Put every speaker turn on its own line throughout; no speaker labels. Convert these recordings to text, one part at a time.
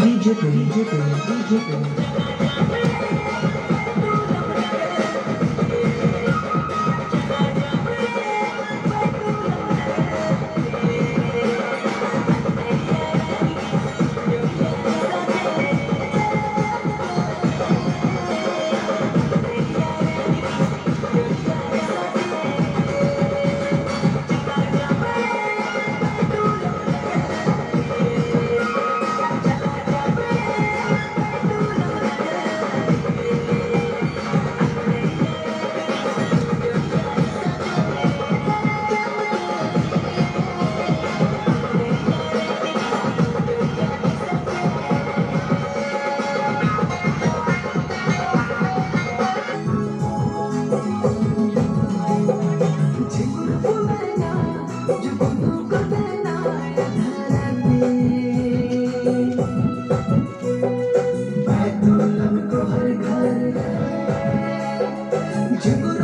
DJ, DJ, DJ, DJ. Jingle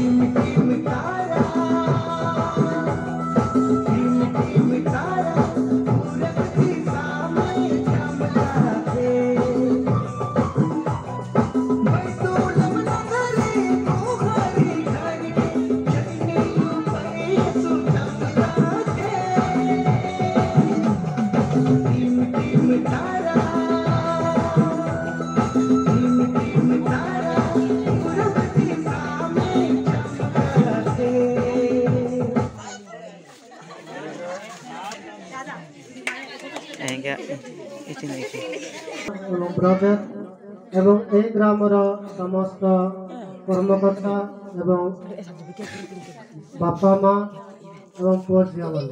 Give me, give me, God.
কে এই দিন দেখি
brother এবং এই গ্রামের समस्त কর্মকথা এবং বাপমা এবং পোজিয়াল